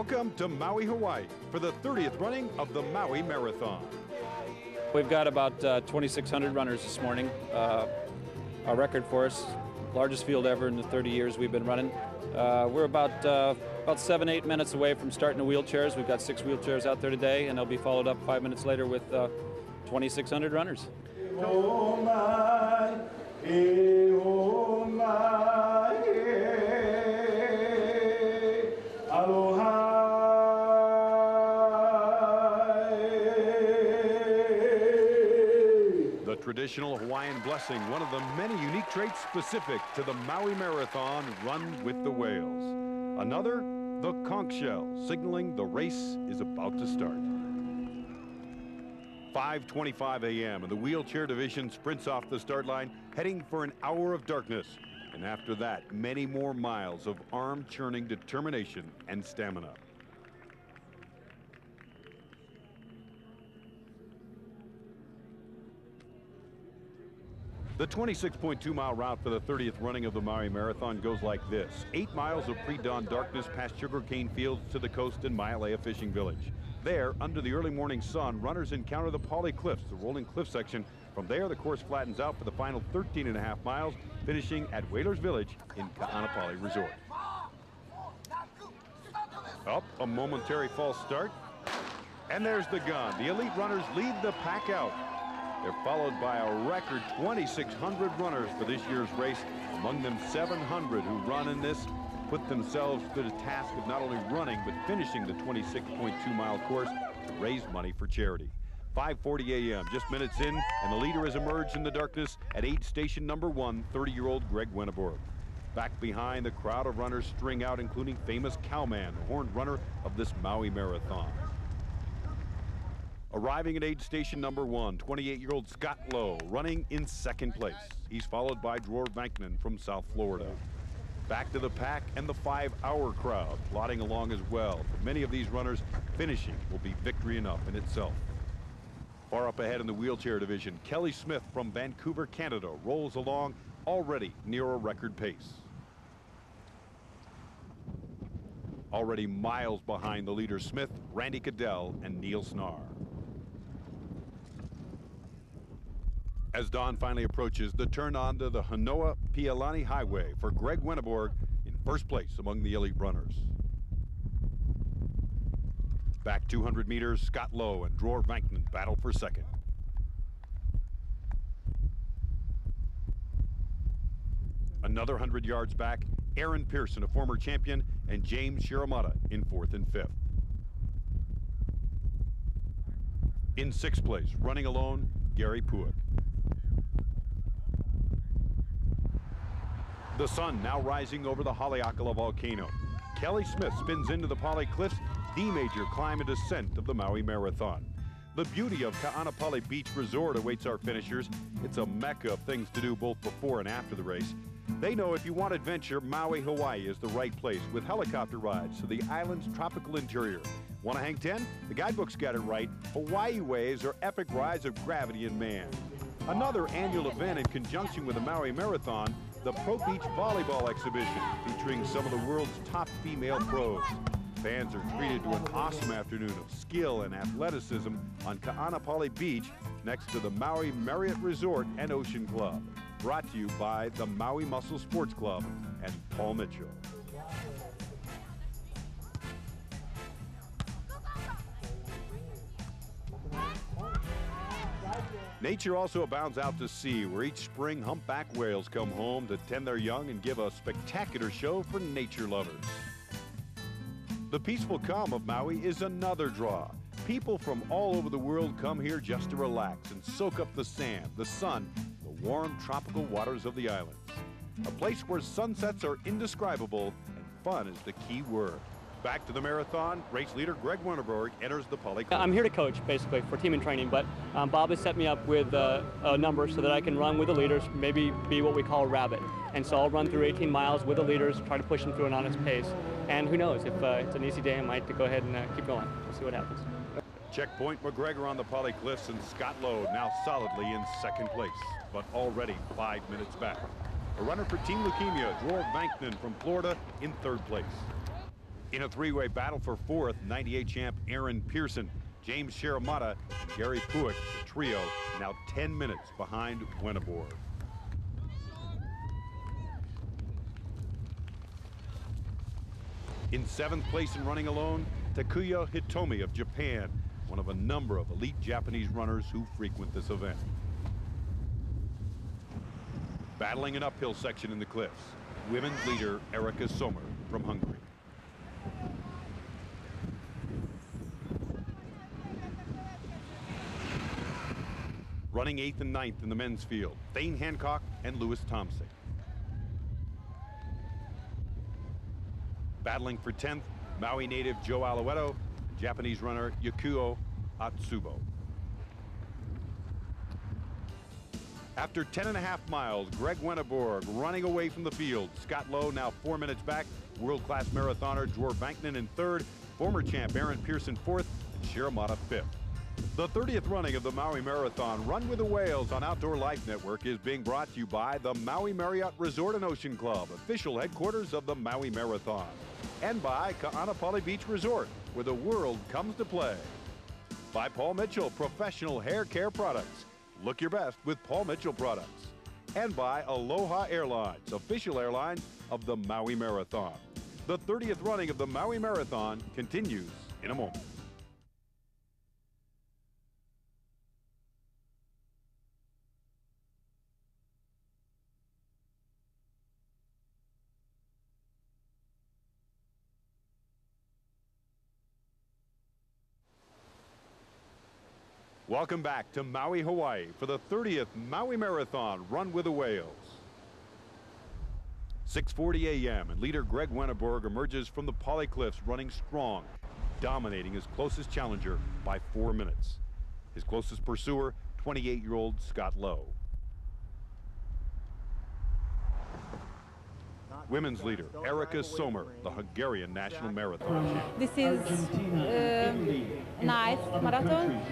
Welcome to Maui, Hawaii for the 30th running of the Maui Marathon. We've got about uh, 2,600 runners this morning. Uh, our record for us, largest field ever in the 30 years we've been running. Uh, we're about uh, about seven, eight minutes away from starting the wheelchairs. We've got six wheelchairs out there today, and they'll be followed up five minutes later with uh, 2,600 runners. Oh my, oh my, traditional Hawaiian blessing, one of the many unique traits specific to the Maui Marathon run with the whales. Another, the conch shell, signaling the race is about to start. 5.25 a.m. and the wheelchair division sprints off the start line, heading for an hour of darkness. And after that, many more miles of arm-churning determination and stamina. The 26.2 mile route for the 30th running of the Maui Marathon goes like this. Eight miles of pre-dawn darkness past sugarcane fields to the coast and Maalaea Fishing Village. There, under the early morning sun, runners encounter the Pali Cliffs, the rolling cliff section. From there, the course flattens out for the final 13 and a half miles, finishing at Whalers Village in Ka'anapali Resort. Up, a momentary false start. And there's the gun. The elite runners lead the pack out. They're followed by a record 2,600 runners for this year's race. Among them, 700 who run in this put themselves to the task of not only running, but finishing the 26.2 mile course to raise money for charity. 5.40 a.m., just minutes in, and the leader has emerged in the darkness at aid station number one, 30-year-old Greg Wenneborg. Back behind, the crowd of runners string out, including famous Cowman, the horned runner of this Maui Marathon. Arriving at aid station number one, 28-year-old Scott Lowe running in second place. He's followed by Dror Vankman from South Florida. Back to the pack and the five-hour crowd plodding along as well. For many of these runners, finishing will be victory enough in itself. Far up ahead in the wheelchair division, Kelly Smith from Vancouver, Canada rolls along already near a record pace. Already miles behind the leader Smith, Randy Cadell, and Neil Snar. As dawn finally approaches, the turn onto the Hanoa Pialani Highway for Greg Wenneborg in first place among the elite runners. Back 200 meters, Scott Lowe and Dror Vankman battle for second. Another 100 yards back, Aaron Pearson, a former champion, and James Sharamata in fourth and fifth. In sixth place, running alone, Gary Puick. The sun now rising over the Haleakala volcano. Kelly Smith spins into the Pali Cliffs, the major climb and descent of the Maui Marathon. The beauty of Ka'anapali Beach Resort awaits our finishers. It's a mecca of things to do both before and after the race. They know if you want adventure, Maui, Hawaii is the right place with helicopter rides to the island's tropical interior. Want to hang 10? The guidebook's got it right. Hawaii Waves are epic rides of gravity and man. Another annual event in conjunction with the Maui Marathon the Pro Beach Volleyball Exhibition, featuring some of the world's top female pros. Fans are treated to an awesome afternoon of skill and athleticism on Ka'anapali Beach next to the Maui Marriott Resort and Ocean Club. Brought to you by the Maui Muscle Sports Club and Paul Mitchell. Nature also abounds out to sea, where each spring humpback whales come home to tend their young and give a spectacular show for nature lovers. The peaceful calm of Maui is another draw. People from all over the world come here just to relax and soak up the sand, the sun, the warm tropical waters of the islands. A place where sunsets are indescribable and fun is the key word. Back to the marathon, race leader Greg Wenneborg enters the Pali. I'm here to coach, basically, for team and training, but um, Bob has set me up with uh, a number so that I can run with the leaders, maybe be what we call a rabbit. And so I'll run through 18 miles with the leaders, try to push them through an honest pace. And who knows, if uh, it's an easy day, I might go ahead and uh, keep going. We'll see what happens. Checkpoint McGregor on the Pali Cliffs and Scott Lowe now solidly in second place, but already five minutes back. A runner for Team Leukemia, Dror Vankman from Florida in third place. In a three-way battle for fourth, 98 champ Aaron Pearson, James Sharamata, and Gary Puick, the trio, now 10 minutes behind Wenneborg. In seventh place and running alone, Takuya Hitomi of Japan, one of a number of elite Japanese runners who frequent this event. Battling an uphill section in the cliffs, women's leader Erika Sommer from Hungary. Running eighth and ninth in the men's field, Thane Hancock and Lewis Thompson. Battling for 10th, Maui native Joe Alouetto, Japanese runner Yakuo Atsubo. After 10 and a half miles, Greg Wenneborg running away from the field. Scott Lowe now four minutes back. World-class marathoner Dror Vankman in third. Former champ Aaron Pearson fourth. And Sharamata fifth. The 30th running of the Maui Marathon, Run with the Whales on Outdoor Life Network, is being brought to you by the Maui Marriott Resort and Ocean Club, official headquarters of the Maui Marathon, and by Ka'anapali Beach Resort, where the world comes to play. By Paul Mitchell, professional hair care products. Look your best with Paul Mitchell products. And by Aloha Airlines, official airline of the Maui Marathon. The 30th running of the Maui Marathon continues in a moment. Welcome back to Maui, Hawaii for the 30th Maui Marathon Run with the Whales. 6.40 a.m. and leader Greg Wenneborg emerges from the Pali Cliffs running strong, dominating his closest challenger by four minutes. His closest pursuer, 28-year-old Scott Lowe. Women's leader, Erika Sommer, the Hungarian national marathon champion. This is uh, ninth marathon.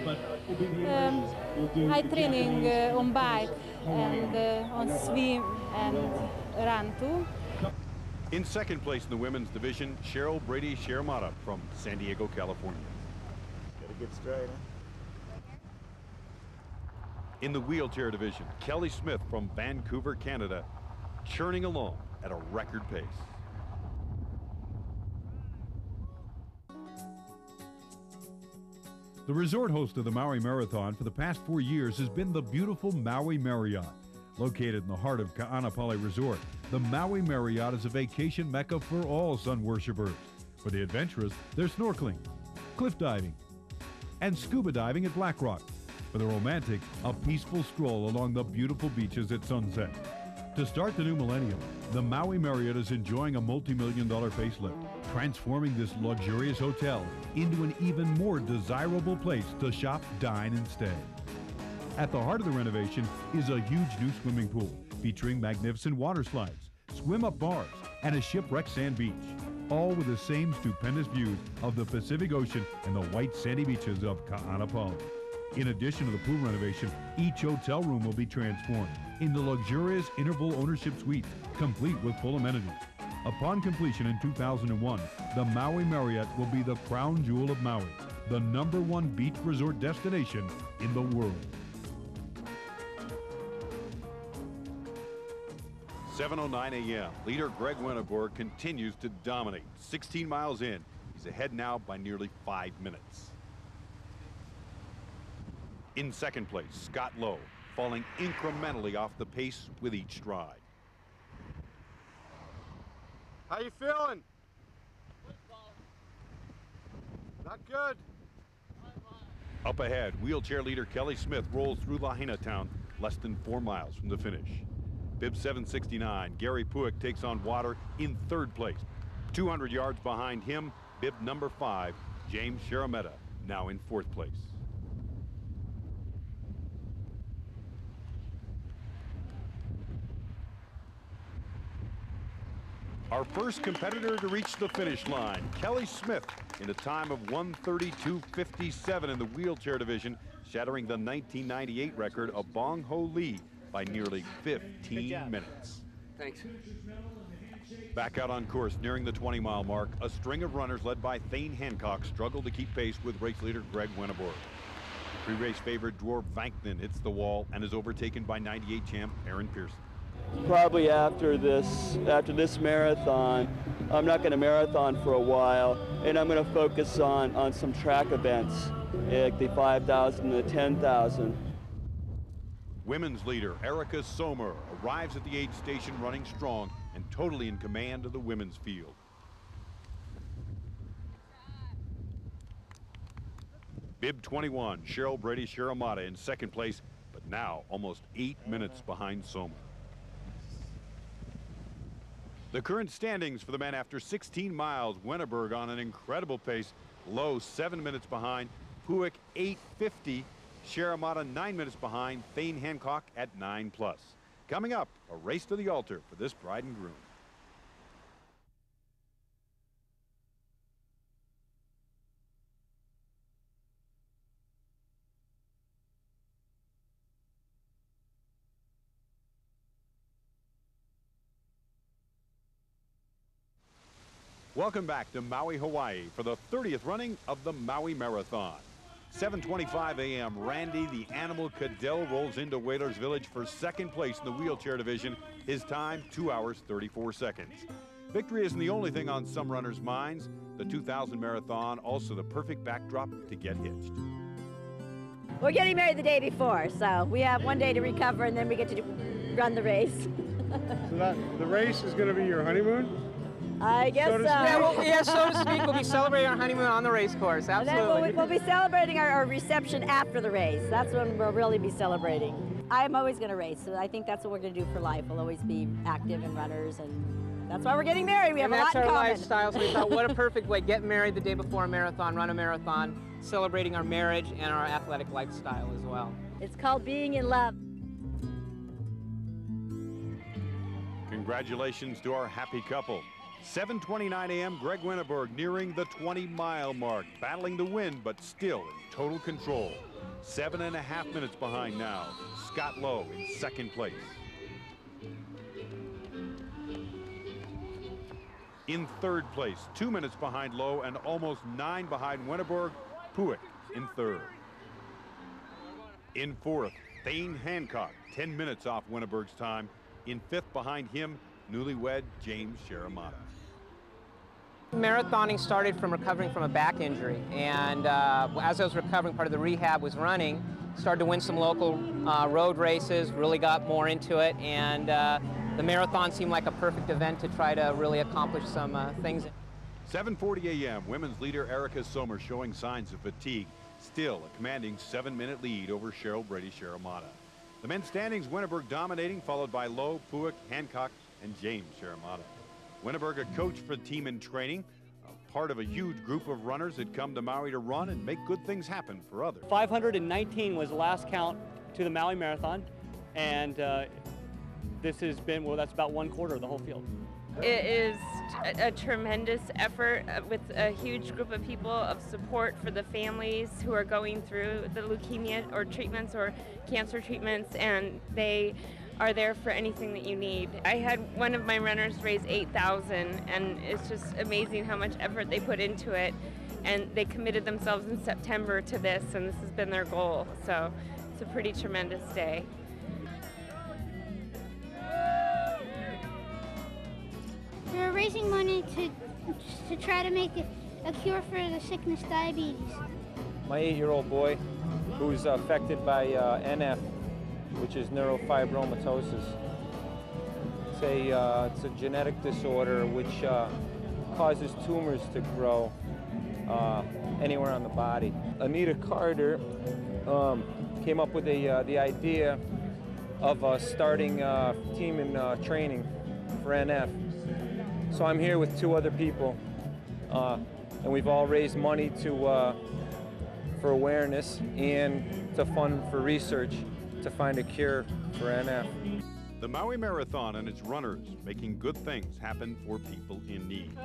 Um, I training uh, on bike and uh, on swim and run too. In second place in the women's division, Cheryl Brady Sharamata from San Diego, California. Gotta get straight, huh? In the wheelchair division, Kelly Smith from Vancouver, Canada, churning along at a record pace. The resort host of the Maui Marathon for the past four years has been the beautiful Maui Marriott. Located in the heart of Ka'anapali Resort, the Maui Marriott is a vacation mecca for all sun worshippers. For the adventurous, there's snorkeling, cliff diving, and scuba diving at Black Rock. For the romantic, a peaceful stroll along the beautiful beaches at sunset. To start the new millennium, the Maui Marriott is enjoying a multi-million dollar facelift, transforming this luxurious hotel into an even more desirable place to shop, dine, and stay. At the heart of the renovation is a huge new swimming pool featuring magnificent water slides, swim-up bars, and a shipwreck sand beach, all with the same stupendous views of the Pacific Ocean and the white sandy beaches of Ka'anapali. In addition to the pool renovation, each hotel room will be transformed into luxurious interval ownership suites, complete with full amenities. Upon completion in 2001, the Maui Marriott will be the crown jewel of Maui, the number one beach resort destination in the world. 7.09 a.m. Leader Greg Wenneborg continues to dominate. 16 miles in, he's ahead now by nearly five minutes. In second place, Scott Lowe, falling incrementally off the pace with each stride. How you feeling? Not good. Up ahead, wheelchair leader Kelly Smith rolls through Lahaina Town less than four miles from the finish. Bib 769, Gary Puick takes on water in third place. 200 yards behind him, bib number five, James Sharamata, now in fourth place. Our first competitor to reach the finish line, Kelly Smith, in a time of 132.57 in the wheelchair division, shattering the 1998 record of Bong Ho Lee by nearly 15 minutes. Thanks. Back out on course nearing the 20 mile mark, a string of runners led by Thane Hancock struggled to keep pace with race leader Greg Winneborg. Pre-race favorite Dror Vankman hits the wall and is overtaken by 98 champ Aaron Pearson. Probably after this, after this marathon, I'm not going to marathon for a while, and I'm going to focus on, on some track events, like the 5,000 and the 10,000. Women's leader Erica Sommer arrives at the aid station running strong and totally in command of the women's field. Bib 21, Cheryl Brady Sharamata in second place, but now almost eight minutes behind Sommer. The current standings for the men after 16 miles, Wenneborg on an incredible pace, Lowe seven minutes behind, Puick 850, Sharamata nine minutes behind, Thane Hancock at nine plus. Coming up, a race to the altar for this bride and groom. Welcome back to Maui, Hawaii for the 30th running of the Maui Marathon. 7.25 a.m. Randy the Animal Cadell rolls into Whalers Village for second place in the wheelchair division. His time, 2 hours 34 seconds. Victory isn't the only thing on some runners' minds. The 2000 Marathon, also the perfect backdrop to get hitched. We're getting married the day before, so we have one day to recover and then we get to do, run the race. So that the race is going to be your honeymoon? I guess So so. to speak. Yeah, well, yeah, so to speak, we'll be celebrating our honeymoon on the race course. and then we'll, we'll be celebrating our, our reception after the race. That's when we'll really be celebrating. I'm always going to race, so I think that's what we're going to do for life. We'll always be active and runners, and that's why we're getting married. We have and a lot in common. that's our common. lifestyle. So we thought, what a perfect way. Get married the day before a marathon, run a marathon, celebrating our marriage and our athletic lifestyle as well. It's called being in love. Congratulations to our happy couple. 7.29 a.m. Greg Wenneborg nearing the 20 mile mark, battling the wind, but still in total control. Seven and a half minutes behind now. Scott Lowe in second place. In third place, two minutes behind Lowe and almost nine behind Wenneborg, Puick in third. In fourth, Thane Hancock, 10 minutes off Wenneborg's time. In fifth behind him, newlywed James Sharamata. Marathoning started from recovering from a back injury, and uh, as I was recovering, part of the rehab was running. Started to win some local uh, road races, really got more into it, and uh, the marathon seemed like a perfect event to try to really accomplish some uh, things. 7.40 a.m. Women's leader Erica Sommer showing signs of fatigue. Still a commanding seven-minute lead over Cheryl Brady Sharamata. The men's standings, Wenneborg dominating, followed by Lowe, Puick, Hancock, and James Sharamata. Wenneborg, a coach for the team in training, a part of a huge group of runners that come to Maui to run and make good things happen for others. 519 was the last count to the Maui Marathon, and uh, this has been, well, that's about one quarter of the whole field. It is a, a tremendous effort uh, with a huge group of people of support for the families who are going through the leukemia or treatments or cancer treatments, and they are there for anything that you need. I had one of my runners raise 8,000, and it's just amazing how much effort they put into it. And they committed themselves in September to this, and this has been their goal. So it's a pretty tremendous day. We're raising money to to try to make a, a cure for the sickness diabetes. My eight-year-old boy, who's affected by uh, NF, which is neurofibromatosis. It's a, uh, it's a genetic disorder which uh, causes tumors to grow uh, anywhere on the body. Anita Carter um, came up with a, uh, the idea of uh, starting uh, team in training for NF. So I'm here with two other people, and we've all raised money to for awareness and to fund for research to find a cure for NF. The Maui Marathon and its runners making good things happen for people in need.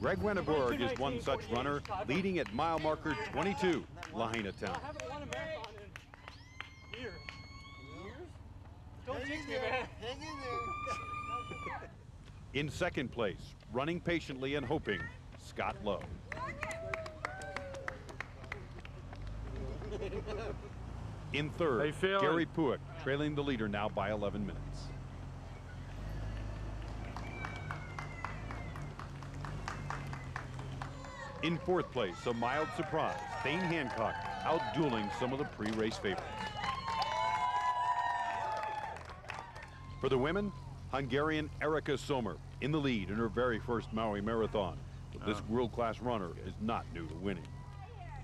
Greg Wenneborg is one such runner, leading at mile marker 22, Lahaina Town. In second place, running patiently and hoping, Scott Lowe. In third, Gary Puick, trailing the leader now by 11 minutes. In fourth place, a mild surprise, Thane Hancock outdueling some of the pre-race favorites. For the women, Hungarian Erika Sommer in the lead in her very first Maui Marathon. But this world-class runner is not new to winning.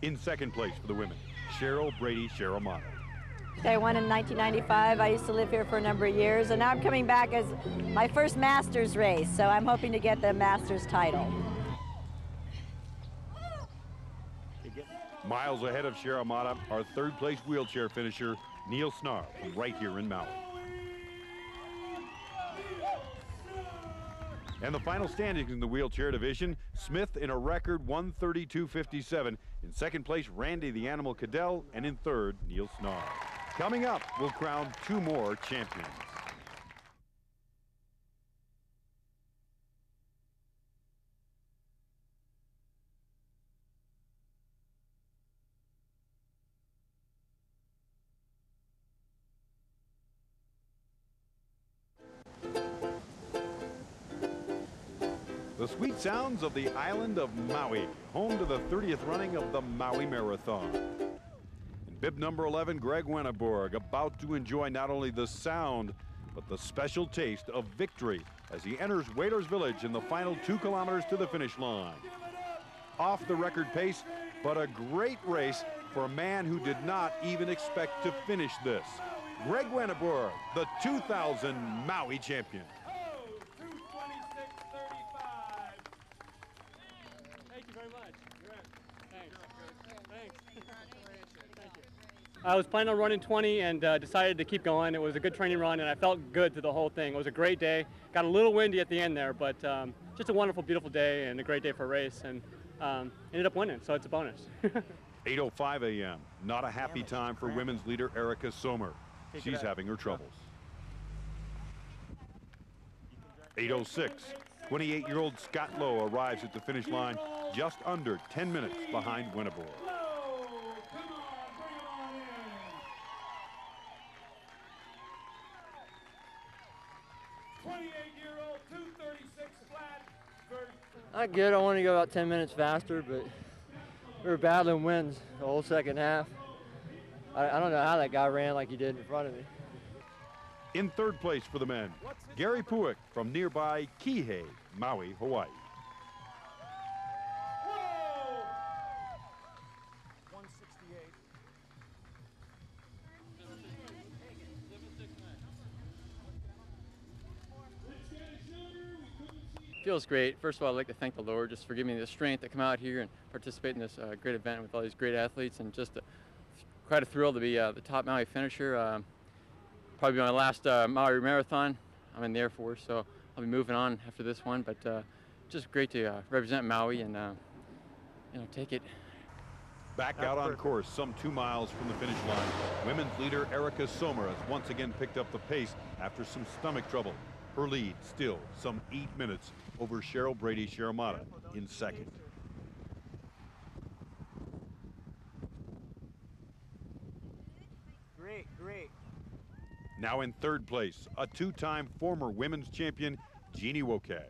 In second place for the women, Cheryl Brady Sharamata. I won in 1995. I used to live here for a number of years, and now I'm coming back as my first Masters race, so I'm hoping to get the Masters title. Miles ahead of Sharamata, our third place wheelchair finisher, Neil Snar, right here in Maui. And the final standings in the wheelchair division, Smith in a record 132.57. In second place, Randy the Animal Cadell, and in third, Neil Snar. Coming up, we'll crown two more champions. The sweet sounds of the island of Maui, home to the 30th running of the Maui Marathon. Bib number 11, Greg Wenneborg, about to enjoy not only the sound, but the special taste of victory as he enters Whalers Village in the final two kilometers to the finish line. Off the record pace, but a great race for a man who did not even expect to finish this. Greg Wenneborg, the 2000 Maui champion. Thank you very much. Thanks. Thanks. Thank you. I was planning on running 20 and uh, decided to keep going. It was a good training run, and I felt good through the whole thing. It was a great day. Got a little windy at the end there, but um, just a wonderful, beautiful day and a great day for a race, and um, ended up winning, so it's a bonus. 8.05 a.m. Not a happy time for women's leader Erica Sommer. She's having her troubles. 8.06. 28-year-old Scott Lowe arrives at the finish line just under 10 minutes behind Wenneborg. Not good. I wanted to go about 10 minutes faster, but we were battling winds the whole second half. I, I don't know how that guy ran like he did in front of me. In third place for the men, Gary Puick from nearby Kihei, Maui, Hawaii. Feels great. First of all, I'd like to thank the Lord just for giving me the strength to come out here and participate in this uh, great event with all these great athletes, and just uh, quite a thrill to be uh, the top Maui finisher. Um, probably my last uh, Maui marathon. I'm in the Air Force, so I'll be moving on after this one. But uh, just great to uh, represent Maui and uh, you know take it. Back out on course, some two miles from the finish line. Women's leader Erica Sommer has once again picked up the pace after some stomach trouble. Her lead still some eight minutes over Cheryl Brady Sharamata in second. Great, great. Now in third place, a two-time former women's champion, Jeannie Wokash.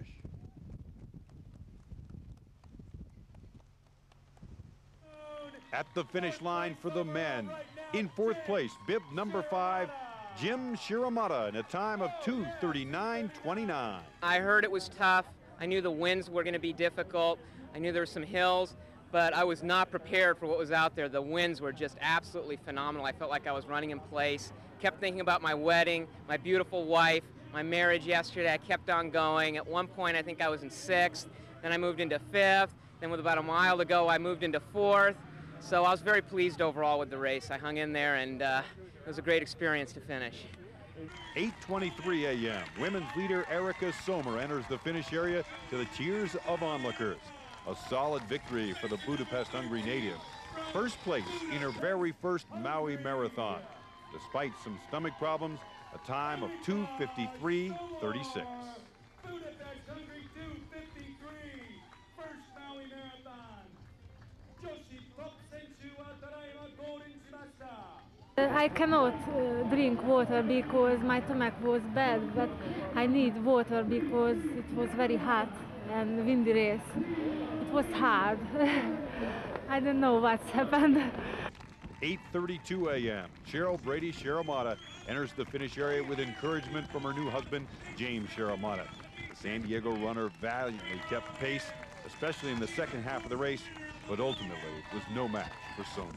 At the finish line for the men, in fourth place, bib number five, Jim Sharamata in a time of 2:39.29. I heard it was tough. I knew the winds were going to be difficult. I knew there were some hills, but I was not prepared for what was out there. The winds were just absolutely phenomenal. I felt like I was running in place. Kept thinking about my wedding, my beautiful wife, my marriage yesterday. I kept on going. At one point, I think I was in sixth. Then I moved into fifth. Then, with about a mile to go, I moved into fourth. So I was very pleased overall with the race. I hung in there, and uh, it was a great experience to finish. 8:23 a.m. Women's leader Erica Sommer enters the finish area to the cheers of onlookers. A solid victory for the Budapest Hungary native. First place in her very first Maui Marathon. Despite some stomach problems, a time of 2:53.36. I cannot uh, drink water because my stomach was bad, but I need water because it was very hot and windy race. It was hard. I don't know what's happened. 8.32 a.m. Cheryl Brady Sharamata enters the finish area with encouragement from her new husband, James Sharamata. The San Diego runner valiantly kept pace, especially in the second half of the race, but ultimately was no match for Sommer.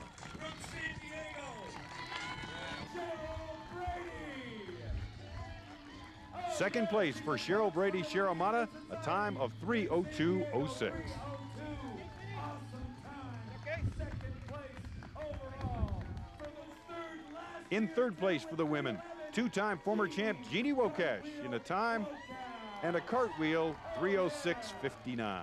Second place for Cheryl Brady Sharamata, a time of 3.02.06. In third place for the women, two-time former champ Jeannie Wokash in a time and a cartwheel 306.59.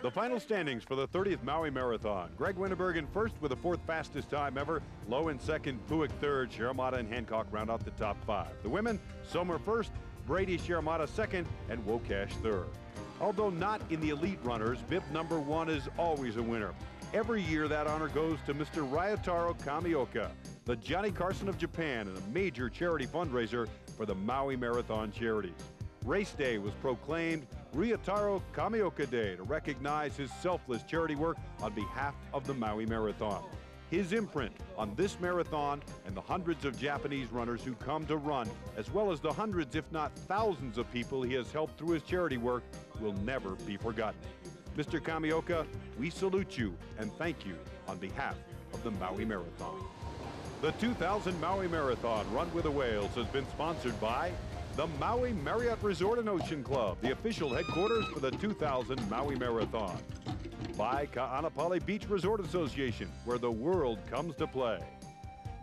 The final standings for the 30th Maui Marathon. Greg Wenneborg in first with the fourth fastest time ever. Lowe in second, Puick third, Sharamata and Hancock round out the top five. The women, Sommer first, Brady Sharamata second, and Wokash third. Although not in the elite runners, bib number one is always a winner. Every year that honor goes to Mr. Ryotaro Kamioka, the Johnny Carson of Japan and a major charity fundraiser for the Maui Marathon Charities. Race day was proclaimed Ryotaro Kamioka Day to recognize his selfless charity work on behalf of the Maui Marathon. His imprint on this marathon and the hundreds of Japanese runners who come to run, as well as the hundreds, if not thousands, of people he has helped through his charity work, will never be forgotten. Mr. Kamioka, we salute you and thank you on behalf of the Maui Marathon. The 2000 Maui Marathon Run with the Whales has been sponsored by the Maui Marriott Resort and Ocean Club, the official headquarters for the 2000 Maui Marathon. By Ka'anapali Beach Resort Association, where the world comes to play.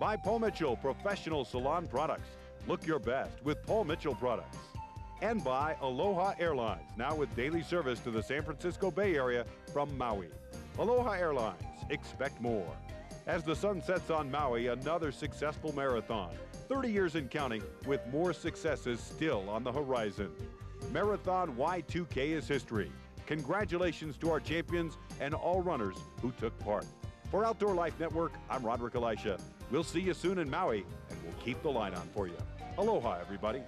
By Paul Mitchell Professional Salon Products. Look your best with Paul Mitchell products. And by Aloha Airlines, now with daily service to the San Francisco Bay Area from Maui. Aloha Airlines, expect more. As the sun sets on Maui, another successful marathon. 30 years and counting, with more successes still on the horizon. Marathon Y2K is history. Congratulations to our champions and all runners who took part. For Outdoor Life Network, I'm Roderick Elisha. We'll see you soon in Maui, and we'll keep the line on for you. Aloha, everybody.